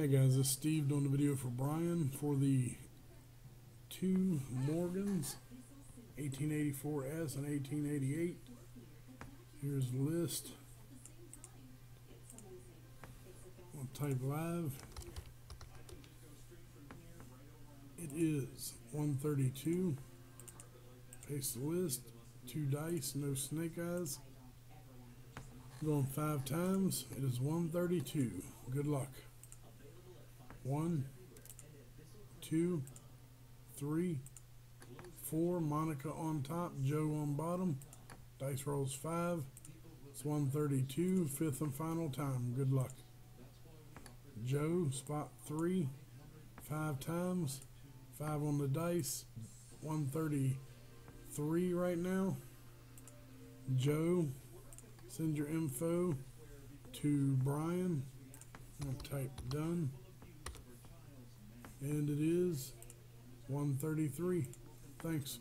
Hey guys, this is Steve doing the video for Brian for the two Morgans, 1884S and 1888. Here's the list. I'll type live. It is 132. Paste the list. Two dice, no snake eyes. Going five times. It is 132. Good luck. One, two, three, four. Monica on top, Joe on bottom. Dice rolls five. It's 132. Fifth and final time. Good luck. Joe, spot three. Five times. Five on the dice. 133 right now. Joe, send your info to Brian. I'll type done. And it is 133. Thanks.